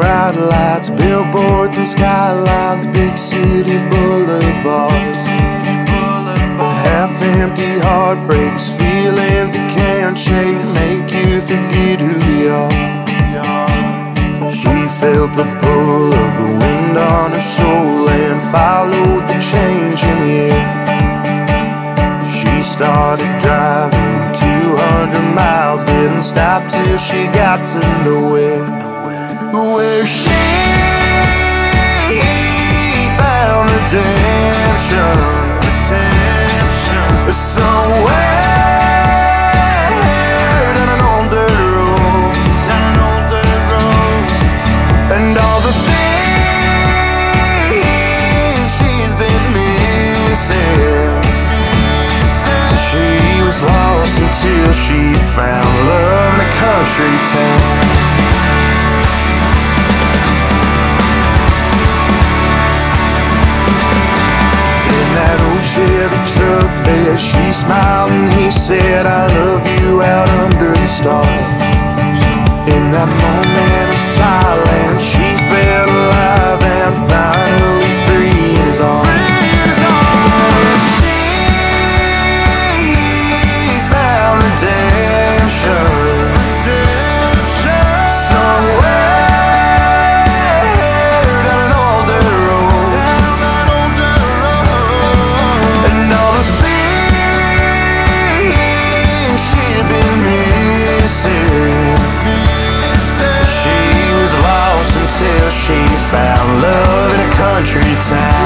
bright lights, billboards and skylines, big city boulevards. Half empty heartbreaks, feelings that can't shake, make you forget who you are. She felt the pull of the wind on her soul and followed the change in the air. She started driving 200 miles, didn't stop till she got to nowhere. Until she found love in a country town. In that old Chevy truck bed, she smiled and he said, I love you out under the stars. In that moment of silence, she country town.